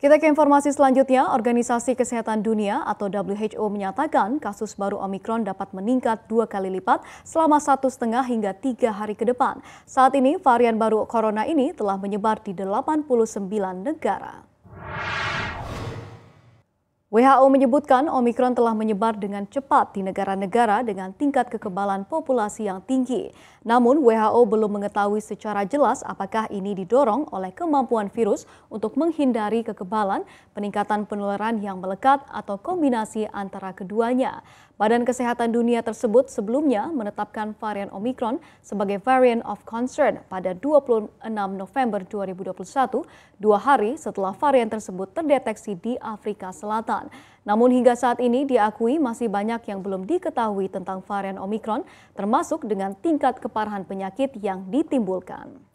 Kita ke informasi selanjutnya, Organisasi Kesehatan Dunia atau WHO menyatakan kasus baru Omikron dapat meningkat dua kali lipat selama satu setengah hingga tiga hari ke depan. Saat ini varian baru corona ini telah menyebar di 89 negara. WHO menyebutkan Omikron telah menyebar dengan cepat di negara-negara dengan tingkat kekebalan populasi yang tinggi. Namun WHO belum mengetahui secara jelas apakah ini didorong oleh kemampuan virus untuk menghindari kekebalan, peningkatan penularan yang melekat, atau kombinasi antara keduanya. Badan Kesehatan Dunia tersebut sebelumnya menetapkan varian Omikron sebagai variant of concern pada 26 November 2021, dua hari setelah varian tersebut terdeteksi di Afrika Selatan. Namun hingga saat ini diakui masih banyak yang belum diketahui tentang varian Omikron, termasuk dengan tingkat keparahan penyakit yang ditimbulkan.